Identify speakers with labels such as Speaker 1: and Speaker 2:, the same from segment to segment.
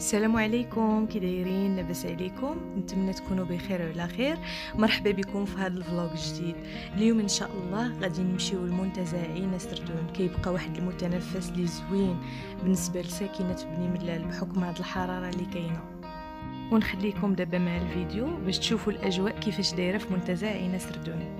Speaker 1: السلام عليكم كي دايرين؟ لاباس عليكم؟ نتمنى تكونوا بخير وعلى خير. مرحبا بكم في هذا الفلوق الجديد. اليوم إن شاء الله غادي نمشيو لمنتزه عين سردون كيبقى واحد المتنفس اللي زوين بالنسبة لساكنة بني ملال بحكم هاد الحرارة اللي كاينة. ونخليكم دابا مع الفيديو باش تشوفوا الأجواء كيفاش دايرة في منتزه عين سردون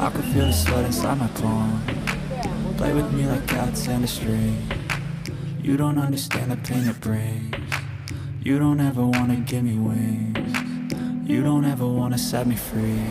Speaker 2: I can feel the sweat inside my palm. Play with me like cats and a string. You don't understand the pain it brings. You don't ever wanna give me wings. You don't ever wanna set me free